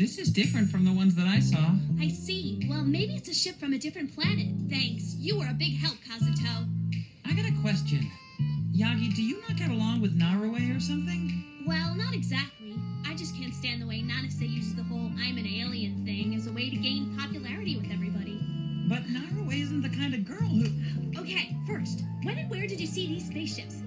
This is different from the ones that I saw. I see. Well, maybe it's a ship from a different planet. Thanks. You were a big help, Kazuto. I got a question. Yagi, do you not get along with Narue or something? Well, not exactly. I just can't stand the way Nanase uses the whole I'm an alien thing as a way to gain popularity with everybody. But Narue isn't the kind of girl who. Okay, first, when and where did you see these spaceships?